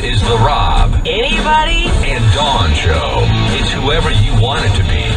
Is The Rob Anybody? and Dawn Show. It's whoever you want it to be.